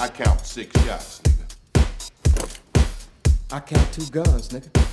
I count six shots, nigga. I count two guns, nigga.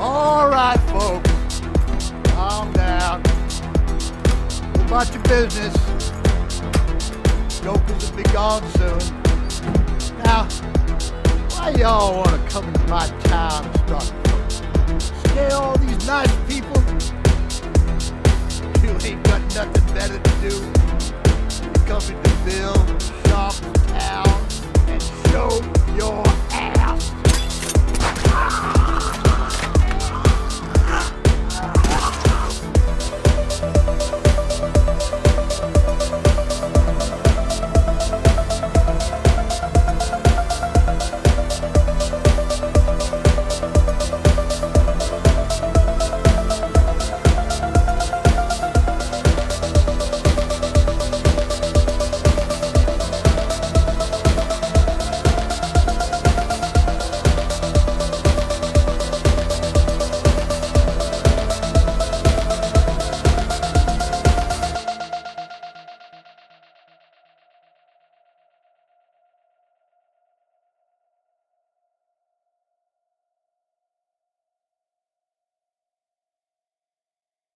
All right, folks, calm down. Go about your business. Jokers will be gone soon. Now, why y'all want to come into my town and start scare all these nice people? You ain't got nothing better to do. than Come into Bill Sharp's town and show your.